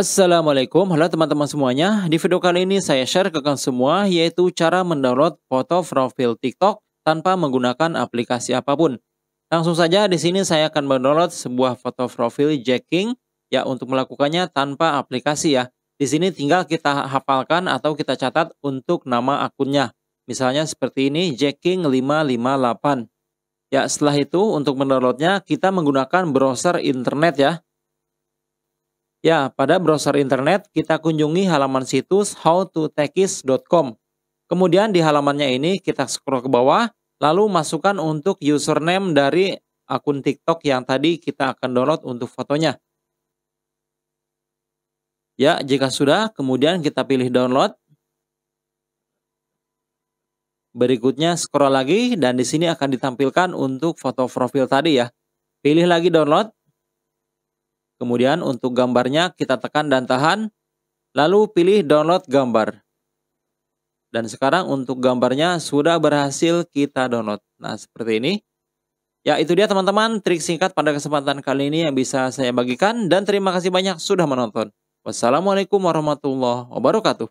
Assalamualaikum, halo teman-teman semuanya. Di video kali ini saya share ke kalian semua yaitu cara mendownload foto profil TikTok tanpa menggunakan aplikasi apa pun. Langsung saja di sini saya akan mendownload sebuah foto profil jacking ya untuk melakukannya tanpa aplikasi ya. Di sini tinggal kita hafalkan atau kita catat untuk nama akunnya. Misalnya seperti ini jacking 558. Ya, setelah itu untuk mendownloadnya kita menggunakan browser internet ya. Ya, pada browser internet kita kunjungi halaman situs howtotekis.com. Kemudian di halamannya ini kita scroll ke bawah, lalu masukkan untuk username dari akun TikTok yang tadi kita akan download untuk fotonya. Ya, jika sudah, kemudian kita pilih download. Berikutnya scroll lagi dan di sini akan ditampilkan untuk foto profil tadi ya. Pilih lagi download. Kemudian untuk gambarnya kita tekan dan tahan. Lalu pilih download gambar. Dan sekarang untuk gambarnya sudah berhasil kita download. Nah seperti ini. Ya itu dia teman-teman trik singkat pada kesempatan kali ini yang bisa saya bagikan. Dan terima kasih banyak sudah menonton. Wassalamualaikum warahmatullahi wabarakatuh.